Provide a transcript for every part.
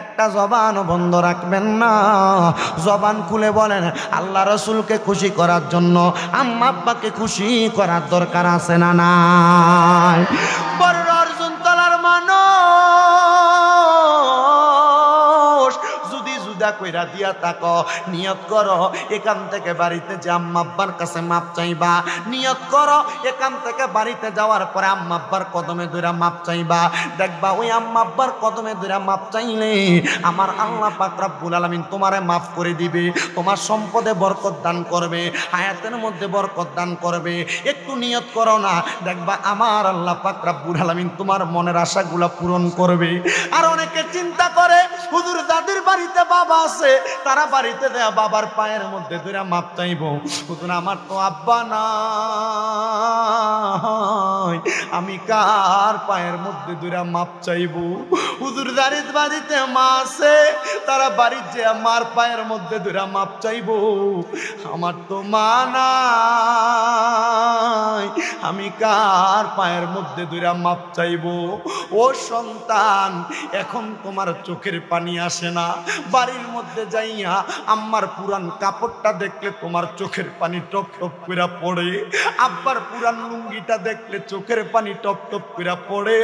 একটা জবান বন্ধ রাখবেন না। জবান খুলে বলেন, আল্লাহ রসুলকে খুশি করার জন্য, আম্মা খুশি করার দরকার আছে না নাই? জুদা কইরা দিয়া তাক নিয়ত করো, এখান থেকে বাড়িতে যে আম্মা আব্বার কাছে মাপ চাইবা। নিয়ত করো, এখান থেকে বাড়িতে যাওয়ার পরে আম্মা আব্বার কদমে ধরে মাপ চাইবা। দেখবা ওই আম্মা আব্বার কদমে ধরে মাপ চাইলে আমার আল্লাহ পাক রব্বুল আলামিন তোমারে মাফ করে দিবে, তোমার সম্পদে বরকত দান করবে, হায়াতের মধ্যে বরকত দান করবে। একটু নিয়ত করো না, দেখবা আমার আল্লাহ পাক রব্বুল আলামিন তোমার মনের আশাগুলা পূরণ করবে। আর অনেকে চিন্তা করে, হুজুর যাদের বাড়িতে বাবা আছে তারা বাড়িতে দেয়া বাবার পায়ের মধ্যে ধরে মাপ চাইব। আমার তো আব্বা নাই আমি কার পায়ের মধ্যে ধরে মাপ চাইব? হুজুর দাঁড়িয়ে বাড়িতে মা আছে, তারা বাড়ির যে আমার পায়ের মধ্যে ধরে মাপ চাইব। আমার তো মা নাই, আমি কার পায়ের মধ্যে ধরে মাপ চাইব? ও সন্তান, এখন তোমার চোখের পানি আসে না। বাড়ির মধ্যে যাইয়া আম্মার পুরান কাপড়টা দেখলে তোমার চোখের পানি টপ টপ করে পড়ে। আব্বার পুরান লুঙ্গিটা দেখলে চোখের পানি টপ টপ করে পড়ে।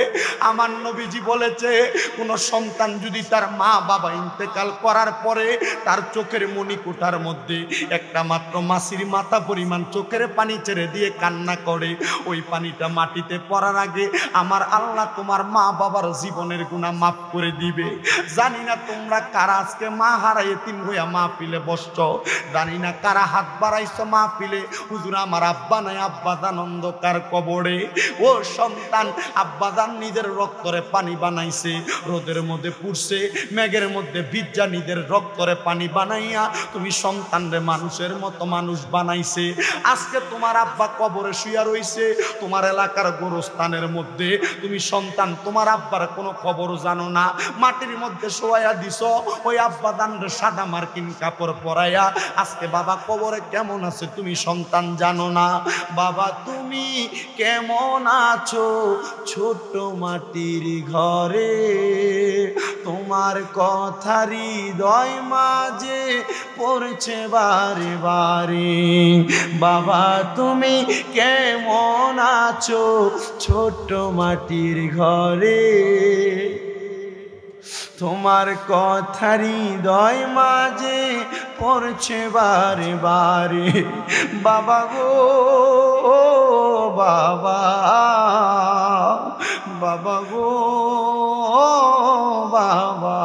আমার নবীজি বলেছে, কোন সন্তান যদি তার মা বাবা ইন্তেকাল করার পরে তার চোখের মণিকুটার মধ্যে একটা মাত্র মাসির মাথা পরিমাণ চোখের পানি ছেড়ে দিয়ে কান্না করে, ওই পানিটা মাটিতে পড়ার আগে আমার আল্লাহ তোমার মা বাবার জীবনের গুণা মাফ করে দিবে। জানি না তোমরা কারা আজকে মা হারাইয়ে তিন হইয়া মা পিলে বসছ, জানি না কারা হাত বাড়াইছ মা পিলে হুজুর, আমার আব্বা নাই, আব্বা দান অন্ধকার কবরে। ও সন্তান আব্বা দান নিজের রক্তরে পানি বানাইছে, রোদের মধ্যে পুড়ছে, মেঘের মধ্যে ভিজা নিজের রক্তরে পানি বানাইয়া তুমি সন্তানরে মানুষের মতো মানুষ বানাইছে। আজকে তোমার আব্বা কবরে শুয়া রইছে, তোমার এলাকার গোরস্থানের মধ্যে তুমি সন্তান, তোমার আব্বার কোনো খবর জানো না। মাটির মধ্যে শোয়া দিছ, ওই আব্বা দানরে সাদা মার্কিন কাপড় পরাইয়া আজকে বাবা কবরে কেমন আছে তুমি সন্তান জানো না? বাবা তুমি কেমন আছো? ছোট মাটির ঘরে। তোমার কথা হৃদয় মাঝে পড়ছে বারে বারে। বাবা, তুমি কেমন আছো? ছোট মাটির ঘরে। তোমার কথা হৃদয় মাঝে পড়ছে বারে বারে। বাবা গো বাবা বাবা গো, বাবা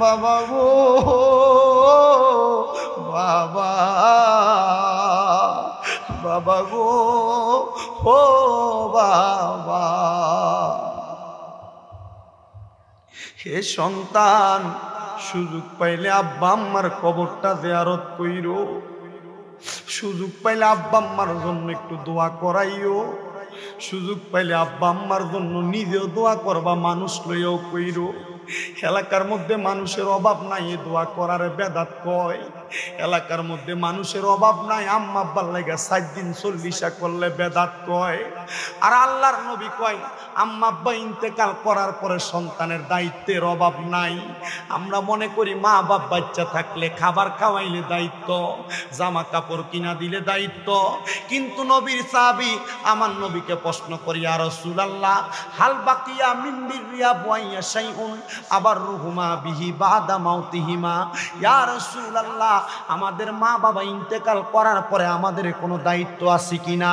বাবা গো, বাবা বাবা গো, ও বাবা। হে সন্তান, সুযোগ পাইলে আব্বা আম্মার কবরটা জেয়ারত কইরো। সুযোগ পাইলে আব্বা আম্মার জন্য একটু দোয়া করাইও। সুযোগ পাইলে আব্বা আম্মার জন্য নিজেও দোয়া করবা, মানুষ লইয়াও কইরো। এলাকার মধ্যে মানুষের অভাব নাই দোয়া করার বেদাত কয়। এলাকার মধ্যে মানুষের অভাব নাই, আম্মা আব্বার লাগে সাত দিন চল্লিশা করলে বেদাত কয়। আর আল্লাহর নবী কয়, আম্মা আব্বা ইন্তেকাল করার পরে সন্তানের দায়িত্বের অভাব নাই। আমরা মনে করি মা বাপ বাচ্চা থাকলে খাবার খাওয়াইলে দায়িত্ব জামা কাপড় কিনা দিলে দায়িত্ব। কিন্তু নবীর সাহাবি আমার নবীকে প্রশ্ন করি আর রসুলাল্লাহ, হাল বাকিয়া মিন্দির রিয়া বয়াইয়া শাইউন, আবার রুহুমা বিহি বাদা মাউতিহিমা? ইয়া রাসূলুল্লাহ আমাদের মা বাবা ইন্তেকাল করার পরে আমাদের কোনো দায়িত্ব আছে কি না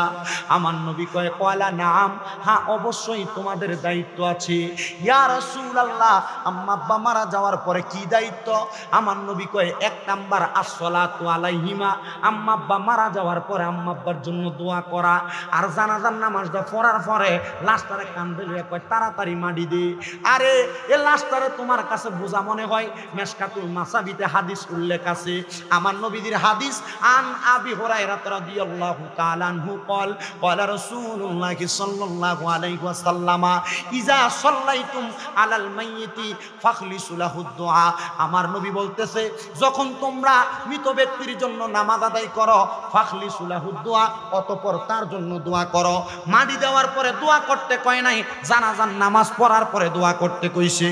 আমার নবী কয়, কয়লা, নাম। হ্যাঁ অবশ্যই তোমাদের দায়িত্ব আছে। ইয়া রাসূলুল্লাহ, আম্মা আব্বা মারা যাওয়ার পরে কি দায়িত্ব? আমার নবী কয়, এক নাম্বার, আসসালাতু আলাইহিমা। আম্মা আব্বা মারা যাওয়ার পরে আম্মা আব্বার জন্য দোয়া করা। আর জানাজার নামাজটা পড়ার পরে লাস্টারে কান্দে কয়, তাড়াতাড়ি মাটি দে। আরে, এ লাস্টারে তোমার কাছে বোঝা মনে হয়, মেশকাতুল মাসাবিতে হাদিস উল্লেখ আছে। আমার নবীদের হাদিস আন আবি হুরায়রা রাদিয়াল্লাহু তাআলা আনহু قال قال رسول الله صلى الله عليه وسلم اذا صليتم على الميت فاخلصوا له الدعاء আমার নবী বলতেছে যখন তোমরা মৃত ব্যক্তির জন্য নামাজ আদায় করো ফাখলিসু লাহু দুআ অতঃপর তার জন্য দোয়া করো মাটি দেওয়ার পরে দোয়া করতে কয় নাই জানাজান নামাজ পড়ার পরে দোয়া করতে কইছে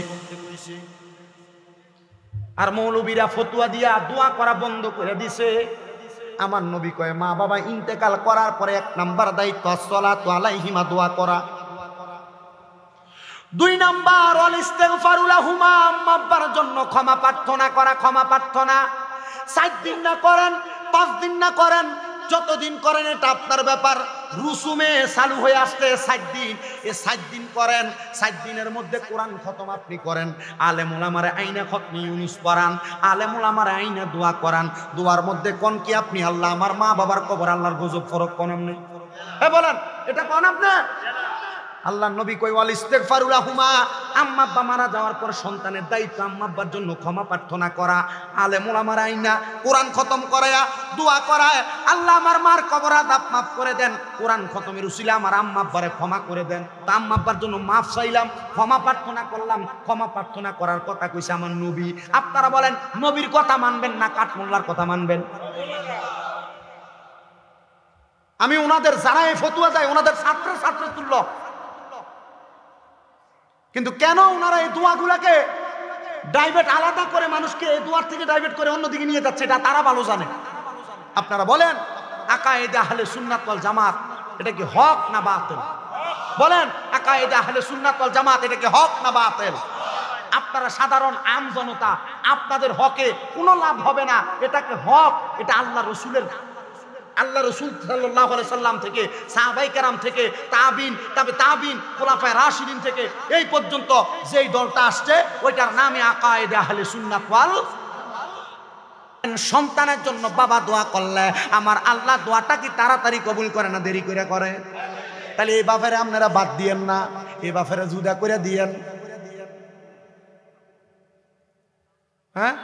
আর মৌলবীরা ফতুয়া দিয়া দোয়া করা বন্ধ করে দিছে। আমার নবী কয়, মা বাবা, ইন্তেকাল করার পরে এক নাম্বার দায়িত্ব সলা তো আলাইহিমা, দোয়া করা। দুই নাম্বার অল ইস্তেগফারুলা হুমা আম্মাব্বার জন্য ক্ষমা প্রার্থনা করা, ক্ষমা প্রার্থনা। সাত দিন না করেন, পাঁচ দিন না করেন যতদিন করেন এটা আপনার ব্যাপার। রুসুমে চালু হয়ে আসতে সাত দিন। এ সাত দিন করেন সাত দিনের মধ্যে কোরআন খতম আপনি করেন। আলে মোলামারে আইনা খতমি ইউনুস পড়ান আলে মোলামারে আইনা দোয়া করান। দোয়ার মধ্যে কোন কি আপনি? আল্লাহ আমার মা বাবার কবর, আল্লাহর গুজব ফরক কোন আপনি? হ্যাঁ বলেন, এটা কন আপনি? আল্লাহ নবী কই ওয়াল ইস্তেগফারুলাহুমা আম্মা আব্বা মারা যাওয়ার পর সন্তানের দায়িত্ব আম্মা আব্বার জন্য ক্ষমা প্রার্থনা করা। আলেমুল আমার আইনা, কোরআন খতম করায়া দোয়া করায়। আল্লাহ আমার মার কবর আদাব মাফ করে দেন। কোরআন খতমের উসিলে আমার আম্মা আব্বারে ক্ষমা করে দেন। তা আম্মা আব্বার জন্য মাফ চাইলাম, ক্ষমা প্রার্থনা করলাম। ক্ষমা প্রার্থনা করার কথা কইছে আমার নবী। আপনারা বলেন, নবীর কথা মানবেন না কাঠমোল্লার কথা মানবেন? আমি ওনাদের যারা ফতুয়া দেয়, ওনাদের ছাত্র ছাত্র তুল্য। কিন্তু কেন ওনারা এই দোয়াগুলাকে ডাইভেট আলাদা করে মানুষকে এই দোয়ার থেকে ডাইভেট করে অন্যদিকে নিয়ে যাচ্ছে, এটা তারা ভালো জানে। আপনারা বলেন, আকায়েদে আহলে সুন্নাত ওয়াল জামাত, এটা কি হক না বাতিল? বলেন, আকায়েদে আহলে সুন্নাত ওয়াল জামাত, এটা কি হক না বাতিল? আপনারা সাধারণ আম জনতা, আপনাদের হকে কোনো লাভ হবে না, এটাকে হক, এটা আল্লাহ রসুলের আল্লাহ রসুল সাল্লাহ সাল্লাম থেকে, সাহাবাই কারাম থেকে, তাবিন, তবে তাবিন, খোলাফায় রাশিদিন থেকে, এই পর্যন্ত যেই দলটা আসছে, ওইটার নামে আকায়েদে আহলে সুন্নাত ওয়াল সন্তানের জন্য বাবা দোয়া করলে আমার আল্লাহ দোয়াটা কি তাড়াতাড়ি কবুল করে না দেরি করে করে? তাহলে এই বাপেরে আপনারা বাদ দিয়েন না, এই বাপেরে জুদা করে দিয়েন। হ্যাঁ?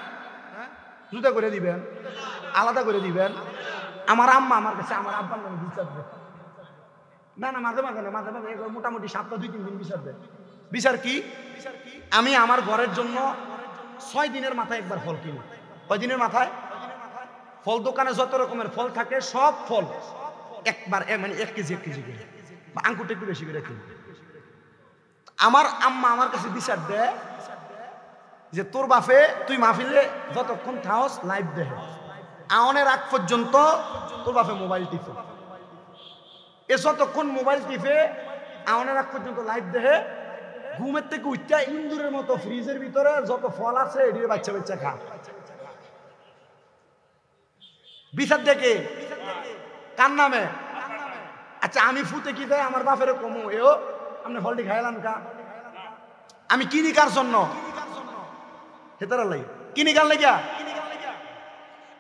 জুদা করে দিবেন, আলাদা করে দিবেন। আমার আম্মা আমার কাছে আমার আব্বার নামে বিচার দেয়। না না, মাঝে মাঝে না, মাঝে মাঝে মোটামুটি সপ্তাহ দুই তিন দিন বিচার দেয়। বিচার কি? আমি আমার ঘরের জন্য ছয় দিনের মাথায় একবার ফল কিনি। কয় দিনের মাথায়? ফল দোকানে যত রকমের ফল থাকে, সব ফল একবার মানে এক কেজি এক কেজি করে। বা আঙ্কুরটা একটু বেশি করে কিনি। আমার আম্মা আমার কাছে বিচার দেয় যে তোর বাপে, তুই মাহফিলে যতক্ষণ থাওস লাইভ দেহে আওনের আগ পর্যন্ত তোর বাপে মোবাইল টিপে। এ যতক্ষণ মোবাইল টিপে আওনের আগ পর্যন্ত লাইভ দেহে ঘুমের থেকে উঠটা ইন্দুরের মতো ফ্রিজের ভিতরে যত ফল আছে এটির বাচ্চা বাচ্চা খা। বিচার দেখে, কার নামে? আচ্ছা আমি ফুতে কি দেয়? আমার বাপের কমু। এও, আপনি ফলটি খাইলাম কা আমি কিনি কার জন্য? হেতারা লাগে কিনি কার লাগিয়া?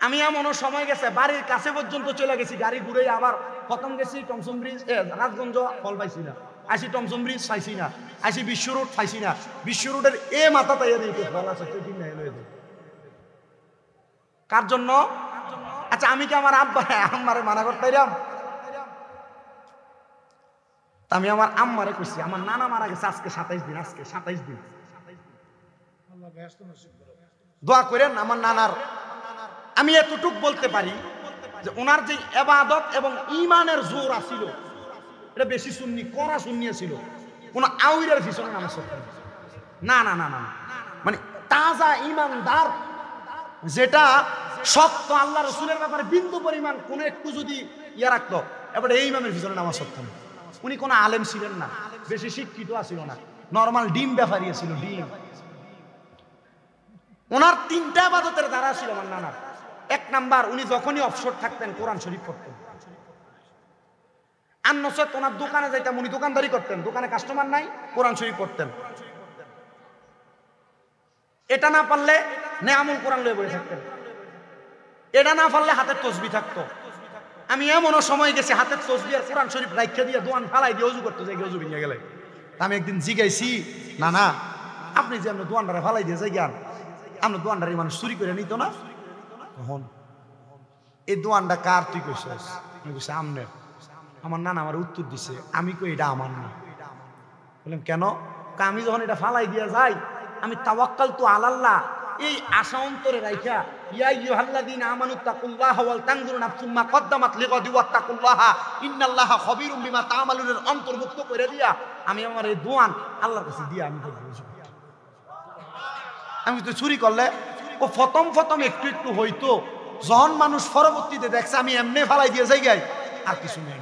আমি এমনও সময় গেছে বাড়ির কাছে পর্যন্ত চলে গেছি গাড়ি ঘুরে আবার প্রথম গেছি টমসম ব্রিজ রাজগঞ্জ ফল পাইছি না। আসি টমসম ব্রিজ পাইছি না আসি বিশ্ব রোড পাইছি না। বিশ্ব রোডের এ মাথা তাই দিতে ফল আছে কার জন্য? আচ্ছা আমি কি আমার আব্বা আম্মারে মানা করতাইরাম তা আমি আমার আম্মারে কইছি আমার নানা মারা গেছে আজকে সাতাইশ দিন আজকে সাতাইশ দিন। দোয়া করেন আমার নানার আমি এতটুক বলতে পারি যে ওনার যে এবাদত এবং ইমানের জোর আসিল এটা বেশি শুননি করা শুনিয়েছিল কোন আউরের পিছনে নামে না। না না না মানে তাজা ইমানদার যেটা শক্ত আল্লাহ রসুলের ব্যাপারে বিন্দু পরিমাণ কোনো একটু যদি ইয়ে রাখতো, এবারে এই ইমামের পিছনে নামা সত্য না। উনি কোনো আলেম ছিলেন না, বেশি শিক্ষিত আসিল না, নর্মাল ডিম ব্যাপারী ছিল ডিম। ওনার তিনটা আবাদতের দ্বারা ছিল আমার নানার এক নাম্বার, উনি যখনই অবসর থাকতেন, কোরআন শরীফ পড়তেন। আর নসত ওনার দোকানে যাইতাম, উনি দোকানদারি করতেন। দোকানে কাস্টমার নাই, কোরআন শরীফ পড়তেন। এটা না পারলে নেয়ামুল কোরআন লয়ে বসে থাকতেন। এটা না পারলে হাতের তসবি থাকতো। আমি এমনও সময় গেছি, হাতের তসবি আর কোরআন শরীফ রাইখা দিয়ে দোয়ান ফালাই দিয়ে অজু করতে যাই অজু ভেঙে গেলে। আমি একদিন জিগাইছি না না আপনি যে আমরা দোয়ানটারে ফালাই দিয়ে যাই জ্ঞান আমরা দোয়ানটারে মানুষ চুরি করে নিত না? কখন এই দোয়ানটা কার তুই কইছিস? আমি কইছি আমনে আমার নানা আমার উত্তর দিছে, আমি কই এটা আমার না। বললাম, কেন? আমি যখন এটা ফালাই দিয়া যাই, আমি তাওয়াক্কাল তো আলাল্লাহ এই আশা অন্তরে রাইখা, ইয়া ইয়ুহাল্লাযীনা আমানু তাকুল্লাহ ওয়াল তানজুর নাফসুম মা কদ্দামাত লিগাদি ওয়াত্তাকুল্লাহ, ইন্নাল্লাহা খাবীরুম বিমা তা'মালুনের অন্তর্ভুক্ত করে দিয়া, আমি আমার এই দোয়ান আল্লাহর কাছে দিয়া আমি আমি তো চুরি করলে? ও ফতম ফতম একটু একটু হইতো। যখন মানুষ পরবর্তীতে দেখছে, আমি এমনি ফালাই দিয়ে যাই গাই। আর কিছু নেই।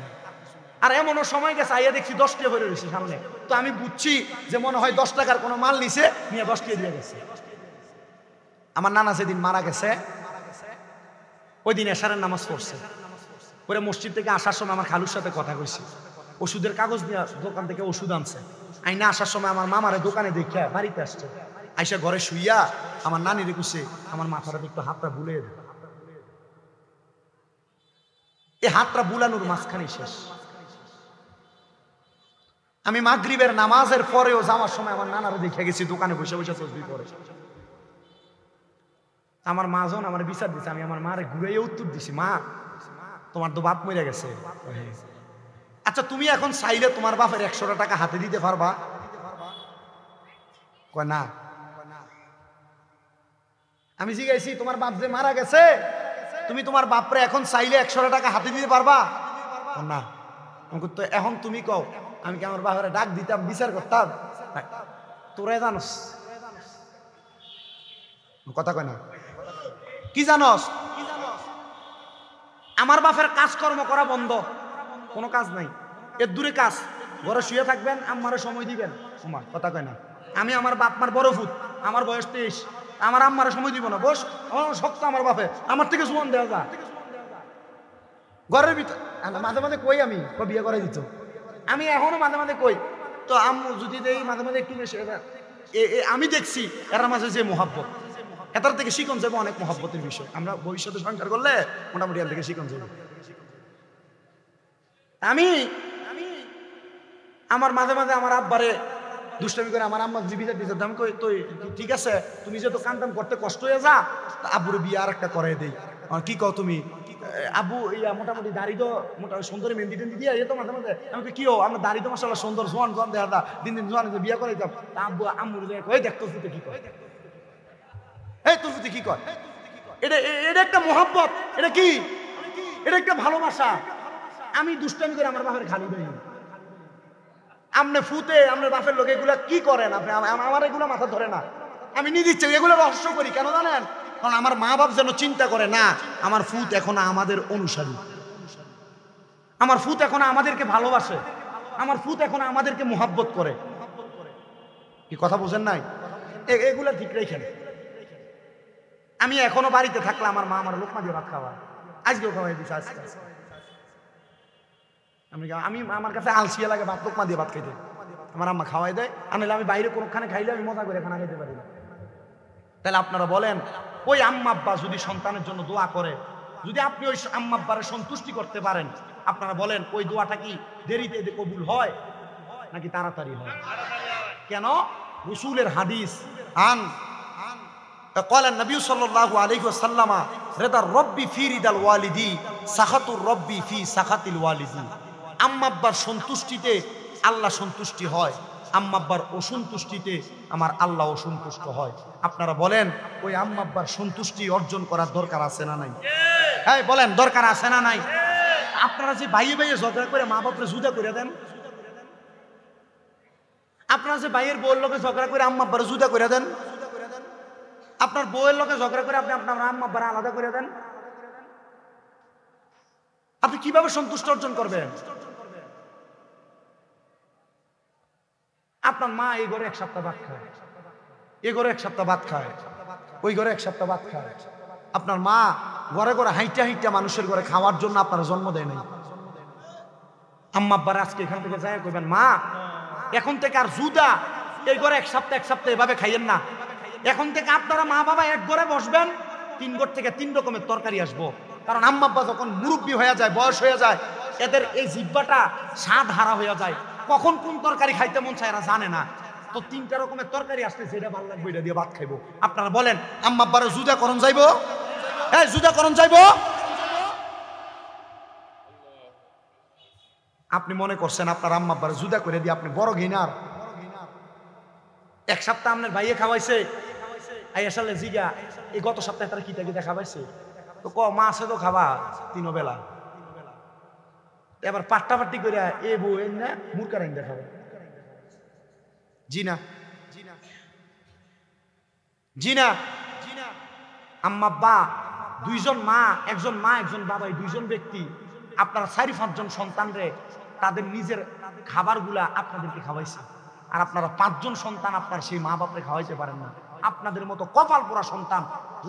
আর এমনও সময় গেছে, আইয়া দেখছি দশ হয়ে রয়েছে সামনে। তো আমি বুঝছি যে মনে হয় দশ টাকার কোনো মাল নিছে, নিয়ে দশ টাকা দিয়ে গেছে। আমার নানা যেদিন মারা গেছে, ওই দিন এশারের নামাজ পড়ছে। পরে মসজিদ থেকে আসার সময় আমার খালুর সাথে কথা কইছি। ওষুধের কাগজ নিয়ে দোকান থেকে ওষুধ আনছে। আইনা আসার সময় আমার মামারে দোকানে দেখে বাড়িতে আসছে। আইসা ঘরে শুইয়া আমার নানি রেখুছে আমার মাথাটা একটু হাতটা দে। এই হাতটা বুলানোর মাঝখানে শেষ। আমি মাগরিবের নামাজের পরেও যাওয়ার সময় আমার নানারে দেখে গেছি, দোকানে বসে বসে তসবি করে আমার মা যখন আমার বিচার দিছে, আমি আমার মারে ঘুরে উত্তর দিছি, মা, তোমার তো বাপ মরে গেছে। আচ্ছা তুমি এখন চাইলে তোমার বাপের একশোটা টাকা হাতে দিতে পারবা? কয় না। আমি জিজ্ঞাসি, তোমার বাপ যে মারা গেছে? তুমি তোমার বাপরে এখন চাইলে একশোটা টাকা হাতে দিতে পারবা? না। আমি তো এখন তুমি কও, আমি কি আমার বাপরে ডাক দিতাম, বিচার করতাম? তোরাই জানোস? কথা কয় না। কি জানস? আমার বাপের কাজকর্ম করা বন্ধ। কোনো কাজ নাই। এর দূরে কাজ। ঘরে শুয়ে থাকবেন, আম্মারে সময় দিবেন। কথা কয় না। আমি আমার বাপ মার বড় ফুট আমার বয়স তেইশ। আমার আম্মারে সময় দিব না বস। আমার শক্ত আমার বাপে। আমার থেকে সুমন দেওয়া যা। ঘরের ভিতর মাঝে মাঝে কই আমি? বিয়ে করে দিত। আমি এখনও মাঝে মাঝে কই। তো আম্মু যদি দেই মাঝে মাঝে একটু আমি দেখছি এরা মাঝে যে মোহাব্বত। এটার থেকে শিকন যাব অনেক মহব্বতের বিষয়। আমরা ভবিষ্যতে সংসার করলে মোটামুটি এর থেকে শিকন যাব। আমি আমার মাঝে মাঝে আমার আব্বারে দুষ্টামি করে আমার আম্মা জীবিকা দিতে আমি কই তুই ঠিক আছে তুমি যেহেতু কান্তাম করতে কষ্ট হয়ে যা তা আব্বুর বিয়ে আর একটা করে দেই কি কও তুমি? আব্বু ইয়া মোটামুটি দাড়ি তো মোটামুটি সুন্দর মেহেন্দি টেন্দি দিয়ে এ তো মাঝে মাঝে। আমি কই, কি আমার দাড়ি তো মাসাল্লাহ সুন্দর জোয়ান জোয়ান দেখা দা দিন দিন জোয়ান বিয়ে করে দিতাম তা আব্বু আম্মুর যে কই দেখ তোর ফুটে কি কয়? এই তোর কি কয়? এটা এটা একটা মোহাব্বত এটা কি? এটা একটা ভালোবাসা। আমি দুষ্টামি করে আমার বাপের খালি দেই আমনে ফুতে, আমনে বাপের লোক, এগুলা কি করেন আপনি? আম- আম- আমার এগুলো মাথা ধরে না। আমি নিজে এগুলো রহস্য করি, কেন জানেন? কারণ আমার মা বাপ যেন চিন্তা করে, না, আমার ফুত এখন আমাদের অনুসারী। আমার ফুত এখন আমাদেরকে ভালোবাসে। আমার ফুত এখন আমাদেরকে মোহাব্বত করে। কি কথা বোঝেন নাই? এগুলা ঠিক রেখেন। আমি এখনও বাড়িতে থাকলে আমার মা আমার লোকমা দিয়ে ভাত খাওয়া আজকেও খাওয়াই দিচ্ছে আজকে। আমি আমি আমার কাছে আলসিয়া লাগে ভাত লোকমা দিয়ে ভাত খাইতে আমার আম্মা খাওয়াই দেয় আনলে আমি বাইরে কোনোখানে খাইলে আমি মজা করে খানা খেতে পারি না তাহলে আপনারা বলেন ওই আম্মা আব্বা যদি সন্তানের জন্য দোয়া করে যদি আপনি ওই আম্মা আব্বারে সন্তুষ্টি করতে পারেন আপনারা বলেন ওই দোয়াটা কি দেরিতে দে- কবুল হয় নাকি তাড়াতাড়ি হয় কেন রসুলের হাদিস আন قال النبي صلى الله عليه وسلم رضا الرب في رضا الوالدي سخط الرب في سخط الوالدي আম্মা আব্বার সন্তুষ্টিতে আল্লাহ সন্তুষ্টি হয়, আম্মা আব্বার অসন্তুষ্টিতে আমার আল্লাহ অসন্তুষ্ট হয়। আপনারা বলেন, ওই আম্মাব্বার সন্তুষ্টি অর্জন করার দরকার আছে না নাই? হ্যাঁ বলেন, দরকার আছে না নাই? আপনারা যে বাইয়ে বাইয়ে ঝগড়া করে মা বাপরে জুদা করে দেন? আপনারা যে বাইয়ের বউয়ের লোকে ঝগড়া করে আম্মা আব্বারে জুদা করে দেন? আপনার বউয়ের লোকে ঝগড়া করে আপনি আপনার আম্মা আব্বারে আলাদা করে দেন? আপনি কীভাবে সন্তুষ্ট অর্জন করবেন? আপনার মা এই ঘরে এক সপ্তাহ ভাত খায়। এই ঘরে এক সপ্তাহ ভাত খায়। ওই ঘরে এক সপ্তাহ ভাত খায়। আপনার মা ঘরে ঘরে হাইটা হাইটা মানুষের ঘরে খাওয়ার জন্য আপনার জন্ম দেয় নাই। আম্মা আব্বার আজকে এখান থেকে যায়, কইবেন, মা, এখন থেকে আর জুদা এই ঘরে এক সপ্তাহ এক সপ্তাহ এভাবে খাইয়েন না। এখন থেকে আপনারা মা বাবা এক ঘরে বসবেন, তিন ঘর থেকে তিন রকমের তরকারি আসব। কারণ আম্মাব্বা যখন মুরব্বী হয়ে যায়, বয়স হয়ে যায়, এদের এই জিব্বাটা স্বাদ হারা হয়ে যায়। কখন কোন তরকারি খাইতে মন চায় এরা জানে না। তো তিনটা রকমের তরকারি আসলে যেটা ভালো লাগবে এটা দিয়ে ভাত খাইবো। আপনারা বলেন, আম্মা আব্বারে জুদা করণ যাইবো? হ্যাঁ জুদা করণ যাইবো? আপনি মনে করছেন আপনার আম্মা আব্বারে জুদা করে দিয়ে আপনি বড় ঘিনার এক সপ্তাহ আপনার ভাইয়ে খাওয়াইছে। আই আসলে জিগা, এই গত সপ্তাহে তারা কিতা কিতা খাওয়াইছে তো ক মা আছে তো খাবা তিন বেলা এবার পাট্টা পাট্টি করে এ বউ এন না মুরকার আইন দেখাবে জি না জি আম্মা, বা, দুইজন মা, একজন মা, একজন বাবা দুইজন ব্যক্তি, আপনারা চারি, পাঁচজন সন্তানরে তাদের নিজের খাবারগুলা আপনাদেরকে খাওয়াইছে। আর আপনারা পাঁচজন সন্তান আপনার সেই মা বাপরে খাওয়াইতে পারেন না। আপনাদের মতো কপাল পোড়া সন্তান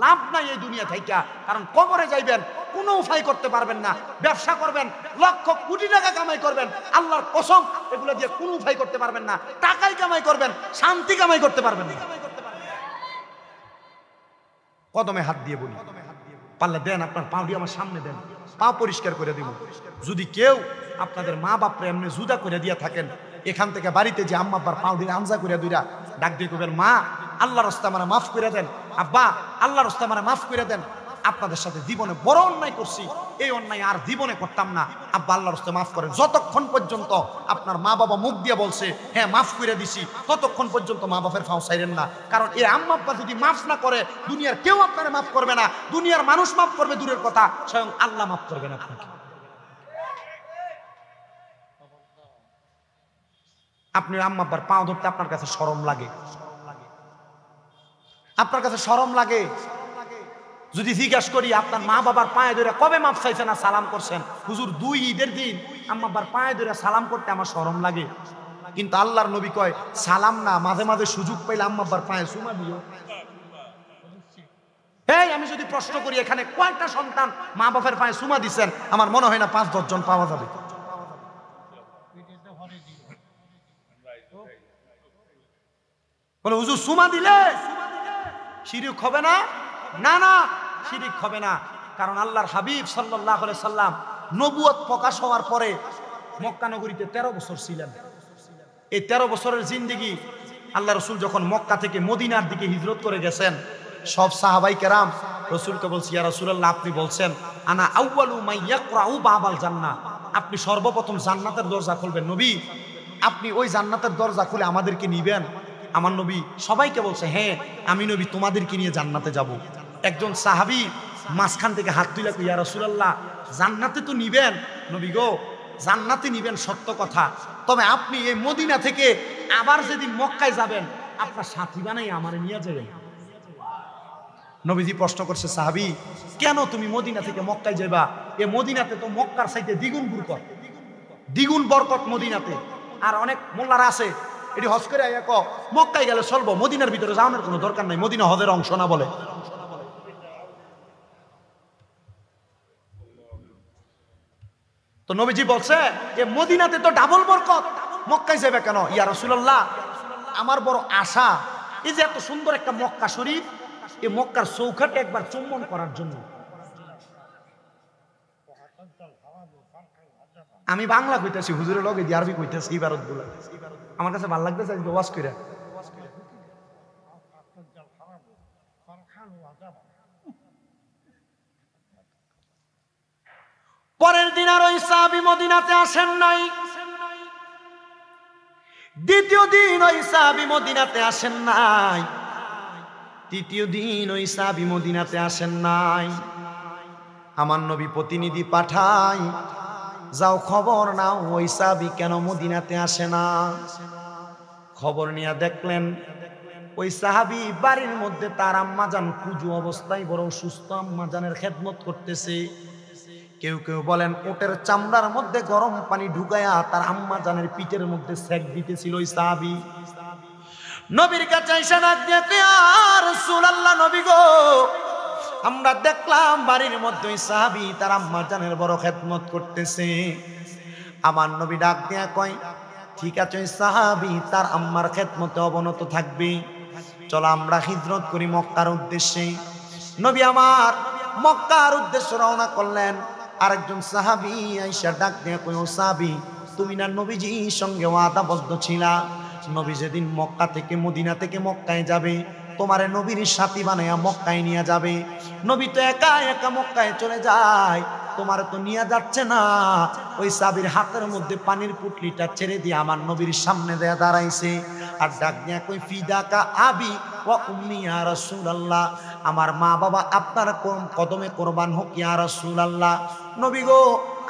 লাভ নাই এই দুনিয়া থাইকা, কারণ কবরে যাইবেন কোনো উপায় করতে পারবেন না। ব্যবসা করবেন, লক্ষ কোটি টাকা কামাই করবেন, আল্লাহর কসম, এগুলো দিয়ে কোনো উপায় করতে পারবেন না। টাকাই কামাই করবেন, শান্তি কামাই করতে পারবেন না। কদমে হাত দিয়ে বলি পাল্লা দেন আপনার পা দিয়ে আমার সামনে দেন, পা পরিষ্কার করে দিব। যদি কেউ আপনাদের মা বাপরে এমনি জুদা করে দিয়ে থাকেন, এখান থেকে বাড়িতে যে আম্মা আব্বার দিয়ে আমজা করে দুইরা ডাক দিয়ে কবেন মা আল্লাহ রস্তা মানে মাফ করে দেন। আব্বা আল্লাহ রস্তা মানে মাফ করে দেন। আপনাদের সাথে জীবনে বড় অন্যায় করছি, এই অন্যায় আর জীবনে করতাম না। আব্বা আল্লাহ রস্তে মাফ করেন। যতক্ষণ পর্যন্ত আপনার মা বাবা মুখ দিয়ে বলছে হ্যাঁ মাফ করে দিছি, ততক্ষণ পর্যন্ত মা বাপের ফাও সাইরেন না। কারণ এই আম্মা আব্বা যদি মাফ না করে, দুনিয়ার কেউ আপনারা মাফ করবে না। দুনিয়ার মানুষ মাফ করবে দূরের কথা, স্বয়ং আল্লাহ মাফ করবেন আপনাকে। আপনি আম্মা আব্বার পাও ধরতে আপনার কাছে সরম লাগে। আপনার কাছে সরম লাগে। যদি জিজ্ঞাসা করি, আপনার মা বাবার পায়ে ধরে কবে মাপ চাইছে না সালাম করছেন? হুজুর, দুই ঈদের দিন আম্মা বাবার পায়ে ধরে সালাম করতে আমার সরম লাগে। কিন্তু আল্লাহর নবী কয়, সালাম না, মাঝে মাঝে সুযোগ পাইলে আম্মা আব্বার পায়ে সুমা দিও। এই, আমি যদি প্রশ্ন করি, এখানে কয়টা সন্তান মা বাবার পায়ে সুমা দিছেন? আমার মনে হয় না পাঁচ দশজন পাওয়া যাবে। বলে, হুজুর, সুমা দিলে? শিরিক হবে না? না না শিরিক হবে না। কারণ আল্লাহর হাবিব সাল্লাহ সাল্লাম নবুয়ত প্রকাশ হওয়ার পরে মক্কা নগরীতে তেরো বছর ছিলেন। এই তেরো বছরের জিন্দিগি আল্লাহ রসুল যখন মক্কা থেকে মদিনার দিকে হিজরত করে গেছেন, সব সাহাবাই কেরাম রসুলকে বলছি, ইয়া রসুল্লাহ আপনি বলছেন, আনা আউ্বালু মাইয়াকরাউ বাবাল জান্না আপনি সর্বপ্রথম জান্নাতের দরজা খুলবেন নবী। আপনি ওই জান্নাতের দরজা খুলে আমাদেরকে নিবেন। আমার নবী সবাইকে বলছে হ্যাঁ আমি নবী তোমাদেরকে নিয়ে জান্নাতে যাব। একজন সাহাবি মাঝখান থেকে হাত তুলে ইয়া রসুলাল্লাহ, জান্নাতে তো নিবেন নবী গো, জান্নাতে নিবেন সত্য কথা। তবে আপনি এই মদিনা থেকে আবার যেদিন মক্কায় যাবেন, আপনার সাথী বানাই আমার নিয়ে যাবেন। নবীজি প্রশ্ন করছে, সাহাবি, কেন তুমি মদিনা থেকে মক্কায় যাবা এ মদিনাতে তো মক্কার সাইতে দ্বিগুণ বুরকত। দ্বিগুণ বরকত মদিনাতে। আর অনেক মোল্লারা আছে, এটি হজ করে মক্কায় গেলে চলবো, মদিনার ভিতরে যাওয়ানোর কোনো দরকার নাই, মদিনা হজের অংশ না বলে। তো নবীজি বলছে যে, মদিনাতে তো ডাবল বরকত। মক্কায় যাবে কেন? ইয়া রসুল্লাহ আমার বড় আশা এই যে এত সুন্দর একটা মক্কা শরীফ, এই মক্কার চৌখাটে একবার চুম্বন করার জন্য। আমি বাংলা কইতেছি, হুজুরের লগে দিয়ে আরবি কইতেছি ইবারতগুলো। আমার কাছে ভালো লাগতেছে ওয়াজ করে পরের দিন আর ওই সাহাবি মদিনাতে আসেন নাই। দ্বিতীয় দিন ওই সাহাবি মদিনাতে আসেন নাই। তৃতীয় দিন ওই সাহাবি মদিনাতে আসেন নাই। আমার নবী প্রতিনিধি পাঠাই যাও খবর নাও, ওই সাহাবি কেন মদিনাতে আসে না? খবর নিয়ে দেখলেন, ওই সাহাবি বাড়ির মধ্যে তার আম্মাজান কুজু অবস্থায় বড় সুস্থ আম্মাজানের খেদমত করতেছে। কেউ কেউ বলেন, ওটের চামড়ার মধ্যে গরম পানি ঢুকায়া তার আম্মা জানের পিঠের মধ্যে সেক দিতেছিল ওই সাহাবি। নবীর কাছে এসে রাসূলুল্লাহ নবী গো, আমরা দেখলাম বাড়ির মধ্যে ওই সাহাবি তার আম্মা জানের বড় খেদমত করতেছে। আমার নবী ডাক দিয়া কয়, ঠিক আছে সাহাবি, তার আম্মার খেদমতে অবনত থাকবে। চলো আমরা হিজরত করি মক্কার উদ্দেশ্যে। নবী আমার মক্কার উদ্দেশ্যে রওনা করলেন। আরেকজন সাহাবি আইসা ডাক দিয়ে কই ও সাহাবি, তুমি না নবীজির সঙ্গে ওয়াদাবদ্ধ ছিলা? নবী যেদিন মক্কা থেকে মদিনা থেকে মক্কায় যাবে, তোমারে নবীর সাথী বানাইয়া মক্কায় নিয়ে যাবে। নবী তো একা একা মক্কায় চলে যায়, তোমার তো নিয়ে যাচ্ছে না। ওই সাবির হাতের মধ্যে পানির পুটলিটা ছেড়ে দিয়ে আমার নবীর সামনে দেয়া দাঁড়াইছে। আর ডাক দিয়া কই ফিদাকা আবি আমার মা বাবা, আপনার কদমে কোরবান হোক ইয়া রাসূলুল্লাহ। নবী গো,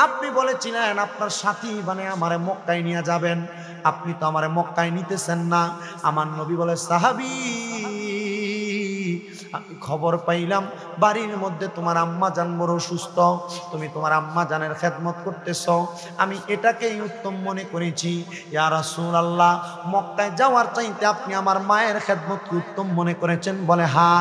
আপনি বলেছিলেন আপনার সাথী মানে আমার মক্কায় নিয়ে যাবেন। আপনি তো আমার মক্কায় নিতেছেন না। আমার নবী বলে, সাহাবী আমি খবর পাইলাম, বাড়ির মধ্যে তোমার আম্মা জান বড় সুস্থ, তুমি তোমার আম্মা জানের খেদমত করতেছ, আমি এটাকেই উত্তম মনে করেছি। ইয়া রাসূল আল্লাহ মক্কায় যাওয়ার চাইতে আপনি আমার মায়ের খেদমতকে উত্তম মনে করেছেন বলে, হা,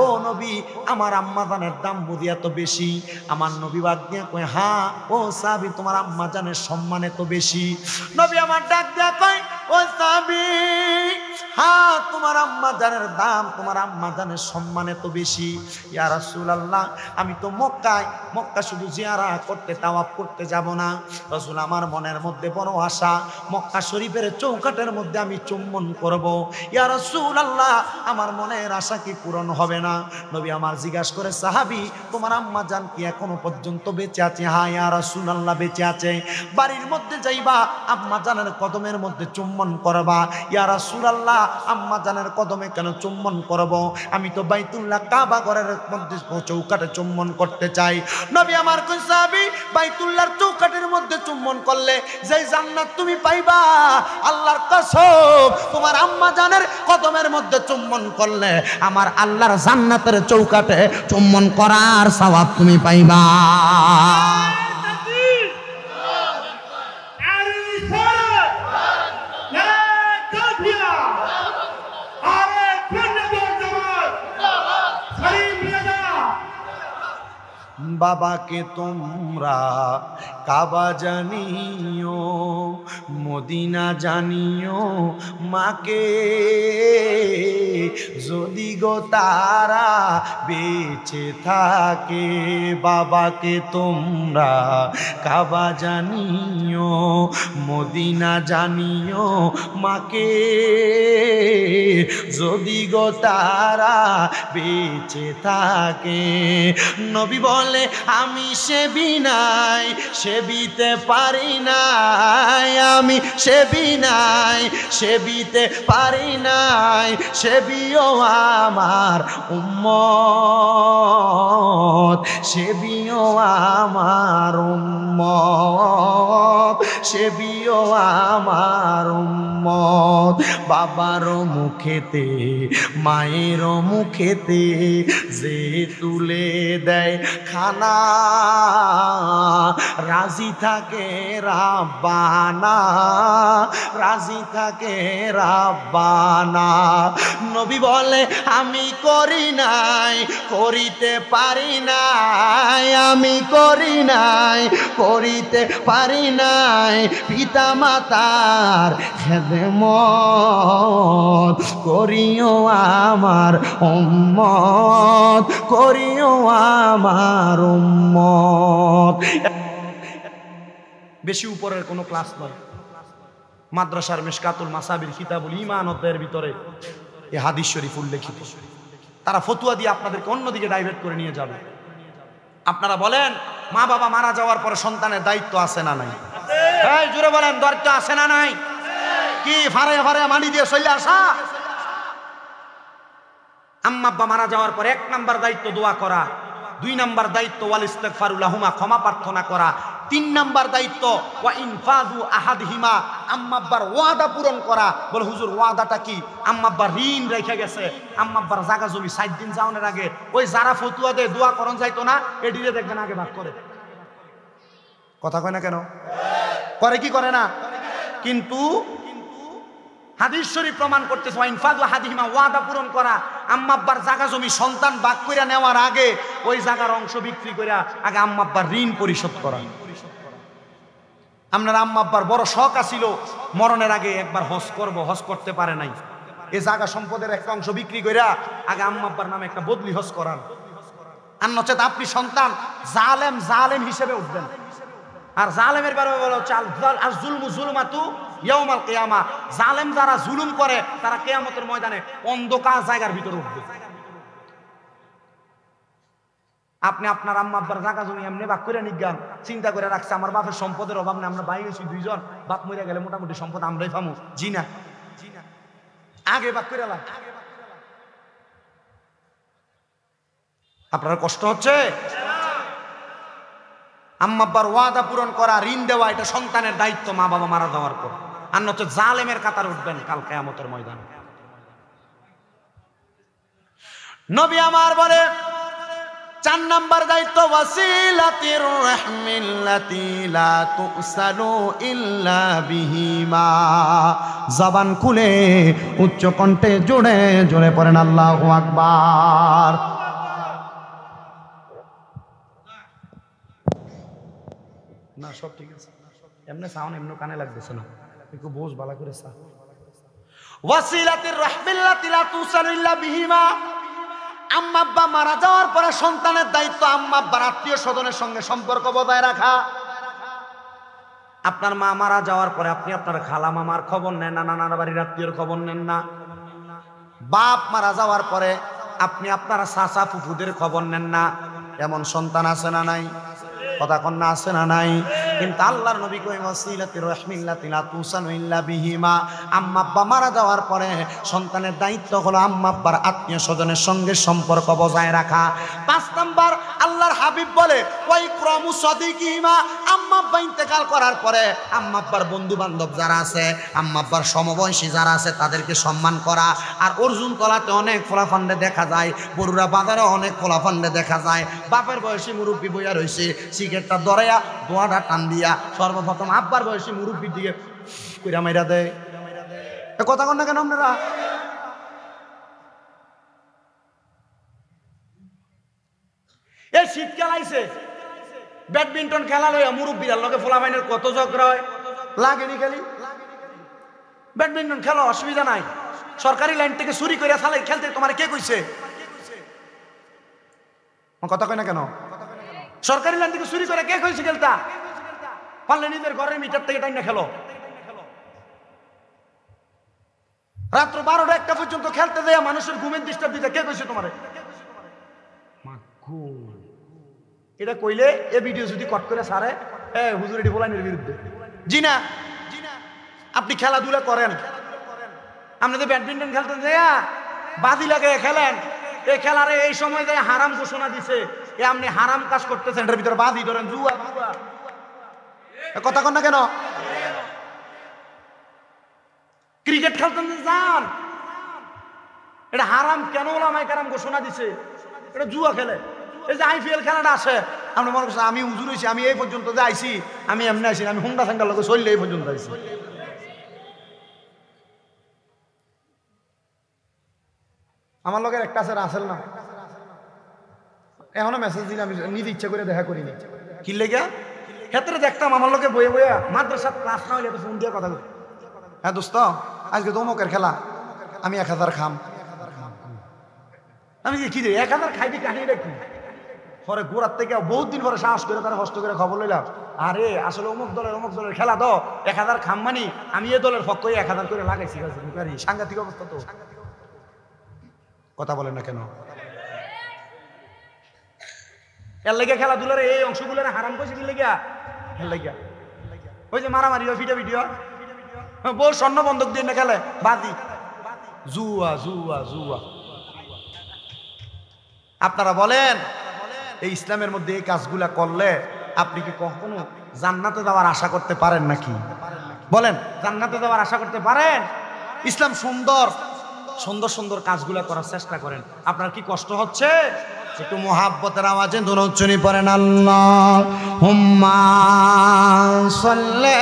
ও নবী, আমার আম্মা জানের দাম বুঝি এত বেশি? আমার নবী বাদ দিয়ে কয়, হা, ও সাবি তোমার আম্মা জানের সম্মান এত বেশি? নবী আমার ডাক দেয়া কয় তোমার দাম, তোমার সম্মান এত বেশি। রাসূলুল্লাহ, আমি তো মক্কা শুধু করতে করতে না। রাসূল আমার মনের মধ্যে বড় আশা, মক্কা শরীফের চৌকাটের মধ্যে আমি চুম্বন করব। ইয়া রাসূলুল্লাহ, আমার মনের আশা কি পূরণ হবে না? নবী আমার জিজ্ঞাসা করে, সাহাবি, তোমার আম্মা জান কি এখনও পর্যন্ত বেঁচে আছে? হ্যাঁ ইয়া রাসূলুল্লাহ, বেঁচে আছে। বাড়ির মধ্যে যাইবা, আম্মা জানের কদমের মধ্যে চুম্বন করবা? ইয়া রাসূলুল্লাহ, আম্মা জানের কদমে কেন চুম্বন করব? আমি তো বাইতুল্লাহ কাবা ঘরের মধ্যে চৌকাটে চুম্বন করতে চাই। নবী আমার সাহাবী, বাইতুল্লাহর চৌকাটের মধ্যে চুম্বন করলে যেই জান্নাত তুমি পাইবা, আল্লাহর কসম, তোমার আম্মা জানের কদমের মধ্যে চুম্বন করলে আমার আল্লাহর জান্নাতের চৌকাটে চুম্বন করার সওয়াব তুমি পাইবা। বাবাকে তোমরা কাবা জানিও, মদিনা জানিও মাকে। যদি গো তারা বেঁচে থাকে বাবাকে তোমরা কাবা জানিও, মদিনা জানিও মাকে। যদি গো তারা বেঁচে থাকে, নবী বলে আমি সেবি নাই, সেবিতে পারি নাই। আমি সেবি নাই, সেবিতে পারি নাই, সেবিও আমার উম্মত। সেবিও আমার উম্মত। সেবিও আমার উম্মত। বাবারও মুখেতে মায়েরও মুখেতে যে তুলে দেয় খানা না রাজি থাকে রাব্বানা, রাজি থাকে রাব্বানা। নবী বলে, আমি করি নাই, করিতে পারি নাই, আমি করি নাই, করিতে পারি নাই পিতা মাতার খেদমত করিও আমার উম্মত, করিও আমার উম্মত। বেশি উপরের কোনো ক্লাস নয়। মাদ্রাসার মেশকাতুল মাসাবির কিতাবুল ইমানতের ভিতরে এই হাদিস শরীফ উল্লেখিত। তারা ফতুয়া দিয়ে আপনাদেরকে অন্যদিকে ডাইভার্ট করে নিয়ে যাবে। আপনারা বলেন, মা বাবা মারা যাওয়ার পরে সন্তানের দায়িত্ব আছে না নাই? জুড়ে বলেন দায়িত্ব আছে না নাই? কি ফারে ফারে মানি দিয়ে চলে আসা? আম্মা আব্বা মারা যাওয়ার পর এক নাম্বার দায়িত্ব দোয়া করা, দুই নাম্বার দায়িত্ব, ওয়াল ইস্তেগফারুল্লাহুমা ক্ষমা প্রার্থনা করা তিন নাম্বার দায়িত্ব, ওয়া ইনফাজু আহাদহিমা আম্মাব্বার ওয়াদা পূরণ করা। বলে হুজুর, ওয়াদাটা কি? আম্মাব্বার ঋণ রেখে গেছে। আম্মাব্বার জায়গা জমি সাত দিন যাওয়ার আগে। ওই যারা ফতুয়া দেয়, দোয়া করন যাইতো না এটিরে দেখবেন আগে ভাগ করে কথা কয় না কেন? করে কি করে না? কিন্তু হাদিস শরীফ প্রমাণ করতেছে ইনফাদু হাদিহিমা ওয়াদা পূরণ করা। আম্মাব্বার জায়গা জমি সন্তান বাক কইরা নেওয়ার আগে, ওই জায়গার অংশ বিক্রি কইরা আগে আম্মাব্বার ঋণ পরিশোধ করা। আপনার আম্মাব্বার বড় শখ আছিল, মরণের আগে একবার হজ করব, হজ করতে পারে নাই। এই জায়গা সম্পদের একটা অংশ বিক্রি করিয়া আগে আম্মাব্বার নামে একটা বদলি হজ করান। আর নচেত আপনি সন্তান, জালেম জালেম হিসেবে উঠবেন। আর জালেমের ব্যাপারে বলা আর ইয়াউমাল কিয়ামা। জালেম যারা জুলুম করে, তারা কেয়ামতের ময়দানে অন্ধকার জায়গার ভিতরে উঠবে। আপনি আপনার আম্মা আব্বার জায়গা জমি এমনি বাক করে নিজ্ঞান চিন্তা করে রাখছে, আমার বাপের সম্পদের অভাব নেই, আমরা বাইরে দুইজন। বাপ মরে গেলে মোটামুটি সম্পদ আমরাই পামু। জি না। আগে বাক করে আপনার কষ্ট হচ্ছে? আম্মাব্বার ওয়াদা পূরণ করা, ঋণ দেওয়া, এটা সন্তানের দায়িত্ব, মা বাবা মারা যাওয়ার পর। আর নচ্ছে জালেমের কাতার উঠবেন কাল কেয়ামতের ময়দানে। নবী আমার বলে চার নাম্বার দায়িত্ব ওয়াসিলাতির রাহমিল্লাতি লা তুসালু ইল্লা বিহিমা। জবান খুলে উচ্চ কণ্ঠে জোরে জোরে পড়েন আল্লাহু আকবার। না সব ঠিক আছে। এমনি সাউন্ড এমনি কানে লাগতেছে না। একটু বোঝ ভালো করে সা ওয়াসিলাতির রাহমিল্লাতি লা তুসালু ইল্লা বিহিমা। আম্মা আব্বা মারা যাওয়ার পরে সন্তানের দায়িত্ব আম্মা আব্বার আত্মীয় স্বজনের সঙ্গে সম্পর্ক বজায় রাখা। আপনার মা মারা যাওয়ার পরে আপনি আপনার খালা মামার খবর নেন না, নানার বাড়ির আত্মীয়র খবর নেন না। বাপ মারা যাওয়ার পরে আপনি আপনার চাচা ফুফুদের খবর নেন না। এমন সন্তান আছে না নাই? কথা কন্যা আছে না নাই? কিন্তু আল্লাহর নবী কই ওয়াসিলাতি রাহমিল্লাতি লা তুসানু ইল্লা বিহিমা। আম্মা আব্বা মারা যাওয়ার পরে সন্তানের দায়িত্ব হলো আম্মা আব্বার আত্মীয় স্বজনের সঙ্গে সম্পর্ক বজায় রাখা। পাঁচ নাম্বার, আল্লাহর হাবিব বলে ওই ক্রমু সদিকিমা। আম্মা আব্বা ইন্তেকাল করার পরে আম্মা আব্বার বন্ধু বান্ধব যারা আছে, আম্মা আব্বার সমবয়সী যারা আছে, তাদেরকে সম্মান করা। আর অর্জুন তলাতে অনেক ফোলাফান্ডে দেখা যায় বরুরা বাজারে অনেক ফোলাফান্ডে দেখা যায়। বাপের বয়সী মুরব্বী বইয়া রয়েছে সিগারেটটা দরাইয়া দোয়াটা টান দিয়া সর্বপ্রথম আব্বার বয়সী মুরব্বীর দিকে কইরা মাইরা দেয়। কথা কন না কেন আপনারা? এই শীতকাল আইছে। ব্যাডমিন্টন খেলা লইয়া মুরব্বীরা লগে ফোলাফাইনের কত ঝগড়া হয়? লাগেনি খালি? ব্যাডমিন্টন খেলো অসুবিধা নাই। সরকারি লাইন থেকে চুরি করে চালাই খেলতে তোমার কে কইছে? কথা কয় না কেন? সরকারি লাইন থেকে চুরি করে কে কইছে খেলতা? পারলে নিজের ঘরের মিটার থেকে টাইম না খেলো। রাত্র বারোটা একটা পর্যন্ত খেলতে দেয়া মানুষের ঘুমের ডিস্টার্ব দিতে কে কইছে তোমারে? এটা কইলে এ ভিডিও যদি কট করে সারে এ হুজুর এটি বলাইনের বিরুদ্ধে। জি না আপনি খেলাধুলা করেন। আপনি তো ব্যাডমিন্টন খেলতেন যাইয়া বাদি লাগে খেলেন এই খেলারে এই সময় যায় হারাম ঘোষণা দিছে আপনি হারাম কাজ করতেছেন, এটার ভিতরে বাদি ধরেন, জুয়া জুয়া। কথা কন না কেন? ক্রিকেট খেলতেন যান। এটা হারাম কেন ওলামাই কারাম ঘোষণা দিছে? এটা জুয়া খেলে। এই যে আইপিএল খেলাটা আসে আপনি মনে করছেন, আমি উজুর হয়েছি, আমি এই পর্যন্ত যে আইছি, আমি এমনি আইছি আমি হুন্ডা সাঙ্গার লোক চললে এই পর্যন্ত আইছি। আমার লোকের একটা আছে, রাসেল না এখনও মেসেজ দিলে আমি নিজে ইচ্ছা করে দেখা করিনি। কি লেগে ক্ষেত্রে দেখতাম আমার লোকে বয়ে বয়ে মাদ্রাসা ক্লাস না হইলে ফোন দিয়ে কথা বলি। হ্যাঁ দোস্ত আজকে তো অমুকের খেলা। আমি এক হাজার খাম। আমি কি রে এক হাজার খাইবি কাহিনী দেখি। পরে গোড়ার থেকে বহুত দিন পরে সাহস করে তারা কষ্ট করে খবর লইলাম। আরে আসলে অমুক দলের অমুক দলের খেলা তো এক হাজার খাম মানি আমি এ দলের পক্ষ এক হাজার করে লাগাইছি। সাংঘাতিক অবস্থা তো। কথা বলেন না কেন? এর লেগে খেলাধুলার এই অংশগুলোর হারাম করছে কি লেগা এর লেগা ওই যে মারামারি হয় ভিডিও ভিডিও। বউ স্বর্ণ বন্ধক দিয়ে না খেলে বাদি জুয়া জুয়া জুয়া। আপনারা বলেন, এই ইসলামের মধ্যে এই কাজগুলা করলে আপনি কি কখনো জান্নাতে যাওয়ার আশা করতে পারেন নাকি? বলেন, জান্নাতে যাওয়ার আশা করতে পারেন? ইসলাম সুন্দর। সুন্দর সুন্দর কাজগুলা করার চেষ্টা করেন। আপনার কি কষ্ট হচ্ছে? একটু মোহাব্বতের আওয়াজে দোলচ্চনি পড়েন আল্লাহ। হুম্মা সাল্লে